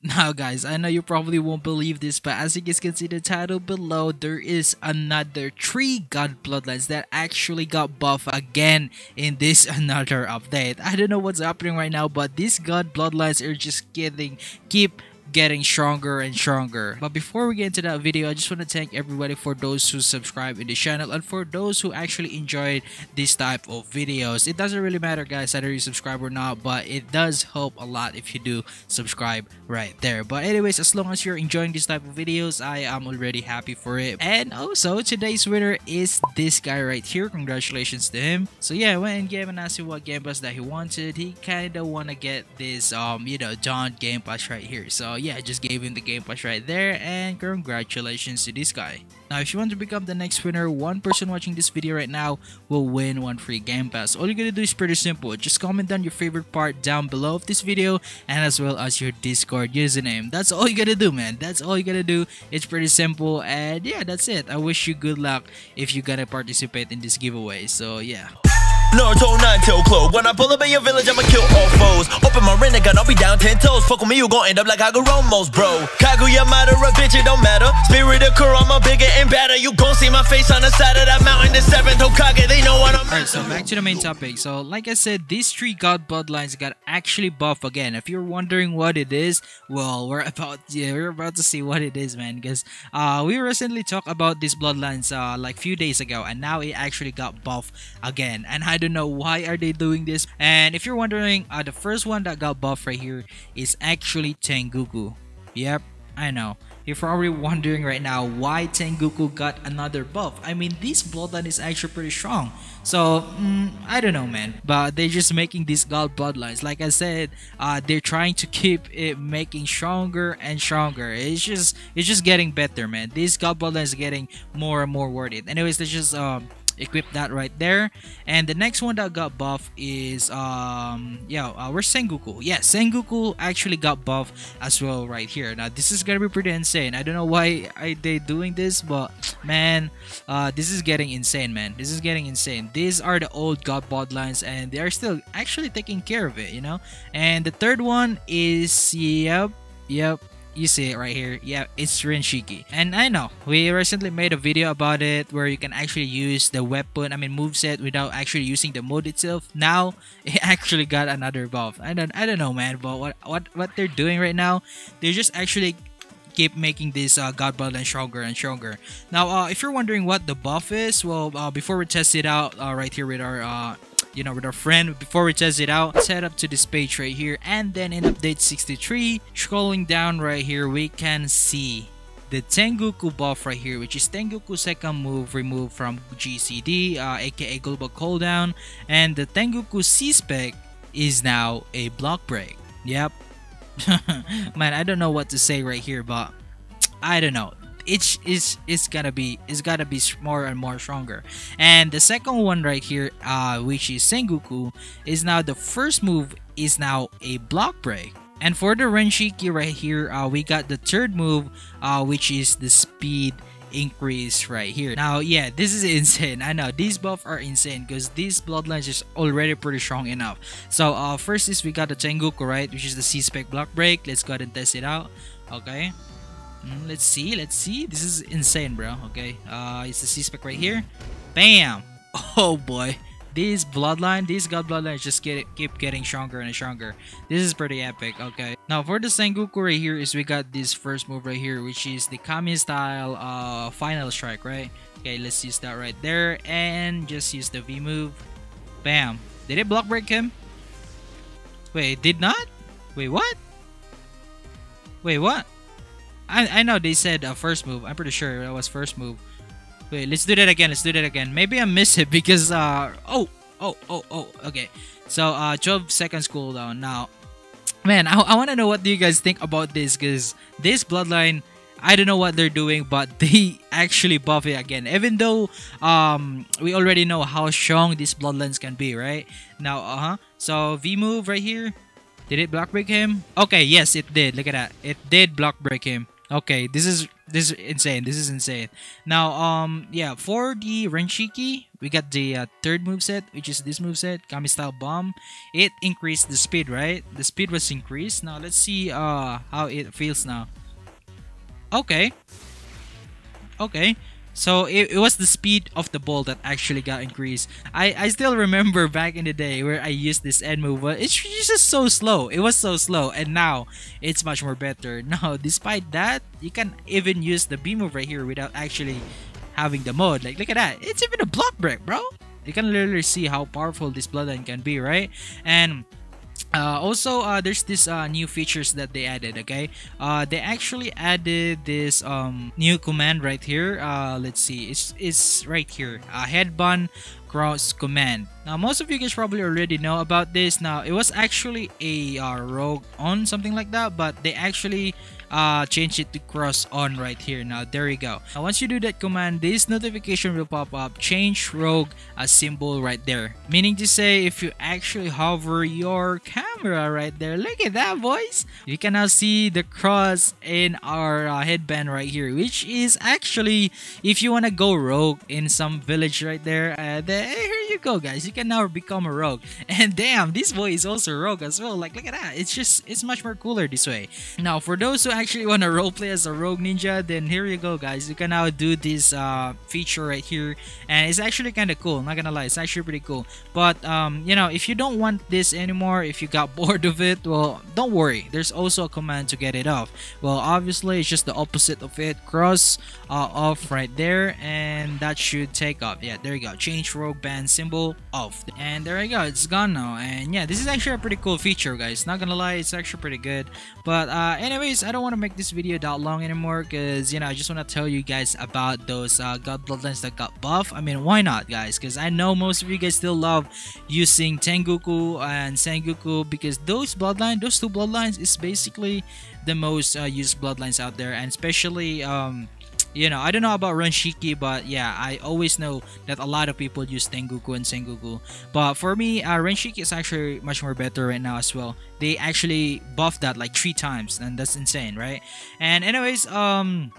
Now guys, I know you probably won't believe this, but as you guys can see the title below, there is another 3 God Bloodlines that actually got buff again in this another update. I don't know what's happening right now, but these God Bloodlines are just getting, keep getting stronger and stronger. But before we get into that video, I just want to thank everybody for those who subscribe in the channel and for those who actually enjoyed this type of videos. It doesn't really matter guys whether you subscribe or not, but it does help a lot if you do subscribe right there. But anyways, as long as you're enjoying this type of videos, I am already happy for it. And also, today's winner is this guy right here. Congratulations to him. So yeah, I went in game and asked him what game pass that he wanted. He kind of want to get this, um, you know, John game pass right here. So yeah, I just gave him the game pass right there and congratulations to this guy. Now, if you want to become the next winner, one person watching this video right now will win one free game pass. All you gotta do is pretty simple. Just comment down your favorite part down below of this video and as well as your Discord username. That's all you gotta do, man. That's all you gotta do. It's pretty simple and yeah, that's it. I wish you good luck if you're gonna participate in this giveaway. So yeah. Naruto 9 till close. When I pull up in your village, I'ma kill all foes. Open my gun, I'll be down 10 toes. Fuck with me, you gon' end up like Hagoromo's, bro. Kaguya matter, a bitch, it don't matter. Spirit of Kurama, bigger and better. You gon' see my face on the side of that mountain. The 7th Hokage, they know what I'm Alright, so back to the main topic. So, like I said, these three god bloodlines got actually buff again. If you're wondering what it is, well, we're about yeah, we're about to see what it is, man. Because uh, we recently talked about these bloodlines uh, like few days ago, and now it actually got buff again. And I don't know why are they doing this. And if you're wondering, uh, the first one that got buff right here is actually Tengoku. Yep, I know. You're probably wondering right now why Tengoku got another buff. I mean, this bloodline is actually pretty strong. So, mm, I don't know, man. But they're just making these god bloodlines. Like I said, uh, they're trying to keep it making stronger and stronger. It's just, it's just getting better, man. These god bloodlines is getting more and more worth it. Anyways, let's just um, equip that right there. And the next one that got buff is um yeah uh, where's sengoku? Yeah sengoku actually got buff as well right here. Now this is gonna be pretty insane. I don't know why I, they doing this but man uh this is getting insane man. This is getting insane. These are the old god lines, and they are still actually taking care of it you know? And the third one is yep yep you see it right here. Yeah it's Renshiki and I know we recently made a video about it where you can actually use the weapon I mean move set without actually using the mode itself. Now it actually got another buff. I don't I don't know man but what what what they're doing right now they're just actually keep making this uh, God Bloodline stronger and stronger. Now, uh, if you're wondering what the buff is, well, uh, before we test it out uh, right here with our uh, you know with our friend before we test it out set up to this page right here and then in update 63 scrolling down right here we can see the Tengoku buff right here, which is Tengoku second move removed from GCD, uh, aka global cooldown, and the Tengoku C-Spec is now a block break. Yep. Man, I don't know what to say right here, but I don't know it's is is gonna be it's gotta be more and more stronger. And the second one right here uh which is sengoku is now the first move is now a block break. And for the renshiki right here uh we got the third move uh which is the speed increase right here. Now yeah this is insane. I know these buffs are insane because these bloodlines is already pretty strong enough. So uh first is we got the tengoku right which is the c-spec block break. Let's go ahead and test it out. Okay Mm, let's see, let's see. This is insane, bro. Okay, uh, it's the C-Spec right here. Bam! Oh boy. This bloodline, these god bloodlines just get keep getting stronger and stronger. This is pretty epic, okay. Now for the Sengoku right here is we got this first move right here, which is the Kami style uh final strike, right? Okay, let's use that right there and just use the V move. Bam. Did it block break him? Wait, did not? Wait, what? Wait, what? I, I know they said uh, first move. I'm pretty sure that was first move. Wait, let's do that again. Let's do that again. Maybe I miss it because uh oh oh oh oh okay. So uh 12 seconds cooldown. Now, man, I, I want to know what do you guys think about this because this bloodline. I don't know what they're doing, but they actually buff it again. Even though um we already know how strong these bloodlines can be, right? Now, uh huh. So V move right here. Did it block break him? Okay, yes, it did. Look at that. It did block break him. Okay, this is this is insane. This is insane. Now, um, yeah, for the Renshiki, we got the uh, third moveset, which is this moveset, Kami Style Bomb. It increased the speed, right? The speed was increased. Now let's see uh, how it feels now. Okay. Okay. So it, it was the speed of the ball that actually got increased. I, I still remember back in the day where I used this end move, but it's just so slow. It was so slow, and now it's much more better. Now, despite that, you can even use the B move right here without actually having the mode. Like, look at that. It's even a block break, bro. You can literally see how powerful this bloodline can be, right? And uh, also uh, there's this uh, new features that they added okay? Uh, they actually added this um, new command right here. Uh, let's see. It's, it's right here. Uh, headband cross command now most of you guys probably already know about this now it was actually a rogue on something like that but they actually uh, change it to cross on right here. Now, there you go. Now, once you do that command, this notification will pop up, change rogue a symbol right there. Meaning to say, if you actually hover your camera right there, look at that, boys. You can now see the cross in our uh, headband right here, which is actually, if you want to go rogue in some village right there, uh, the, here you go, guys. You can now become a rogue. And damn, this boy is also rogue as well. Like, look at that. It's just, it's much more cooler this way. Now, for those who actually want to roleplay as a rogue ninja, then here you go, guys. You can now do this uh, feature right here, and it's actually kind of cool. Not gonna lie, it's actually pretty cool. But um, you know, if you don't want this anymore, if you got bored of it, well, don't worry. There's also a command to get it off. Well, obviously, it's just the opposite of it. Cross uh, off right there, and that should take off. Yeah, there you go. Change rogue band symbol off, and there you go. It's gone now. And yeah, this is actually a pretty cool feature, guys. Not gonna lie, it's actually pretty good. But uh, anyways, I don't want to make this video that long anymore because you know I just want to tell you guys about those uh, God Bloodlines that got buff. I mean, why not, guys? Because I know most of you guys still love using Tengoku and Sengoku because those bloodlines, those two bloodlines, is basically the most uh, used bloodlines out there, and especially um, you know, I don't know about Renshiki, but yeah, I always know that a lot of people use Tengoku and Sengoku. But for me, uh, Renshiki is actually much more better right now as well. They actually buffed that like three times, and that's insane, right? And anyways, um,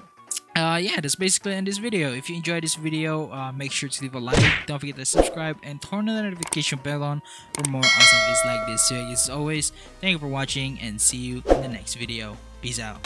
uh, yeah, that's basically in this video. If you enjoyed this video, uh, make sure to leave a like. Don't forget to subscribe and turn on the notification bell on for more awesome videos like this. So as always, thank you for watching and see you in the next video. Peace out.